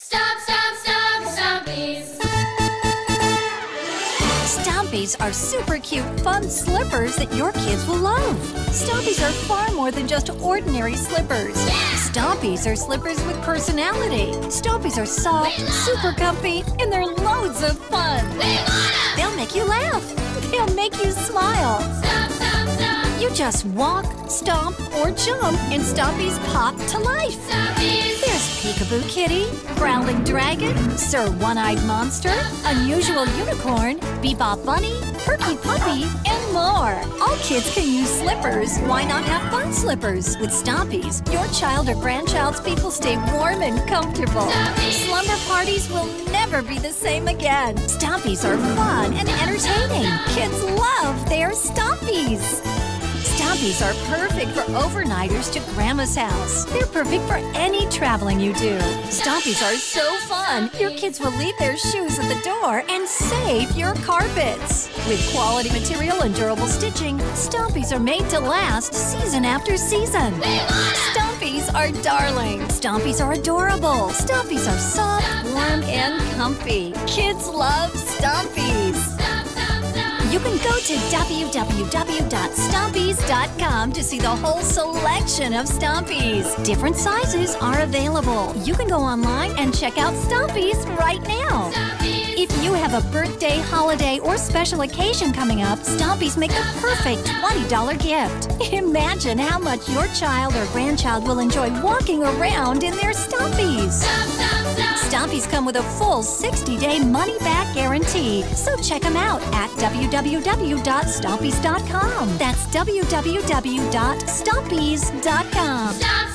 Stomp, stomp, stomp, stompies. Stompies are super cute, fun slippers that your kids will love. Stompies are far more than just ordinary slippers. Stompies are slippers with personality. Stompies are soft, super comfy, and they're loads of fun. We. They'll make you laugh. They'll make you smile. Stomp, stomp, stomp, You just walk, stomp, or jump, and Stompies pop to life. stompies. There's Peekaboo Kitty, Growling Dragon, Sir One-Eyed Monster, Unusual Unicorn, Bebop Bunny, Perky Puppy, and more. All kids can use slippers. Why not have fun slippers? With Stompies, your child or grandchild's feet will stay warm and comfortable. Stompies. Slumber parties will never be the same again. Stompies are fun and entertaining. Kids love their Stompies. Stompies are perfect for overnighters to Grandma's house. They're perfect for any traveling you do. Stompies are so fun, your kids will leave their shoes at the door and save your carpets. With quality material and durable stitching, Stompies are made to last season after season. Stompies are darling. Stompies are adorable. Stompies are soft, warm, and comfy. Kids love Stompies. Stomp, stomp, stomp. You can go to www.stompies.com to see the whole selection of Stompies. Different sizes are available. You can go online and check out Stompies right now. Stompies. If you have a birthday, holiday, or special occasion coming up, Stompies make the perfect $20 gift. Imagine how much your child or grandchild will enjoy walking around in their Stompies. Stomp, stomp, stomp. Stompies come with a full 60-day money-back guarantee. So check them out at www.stompies.com. That's www.stompies.com. Stomp,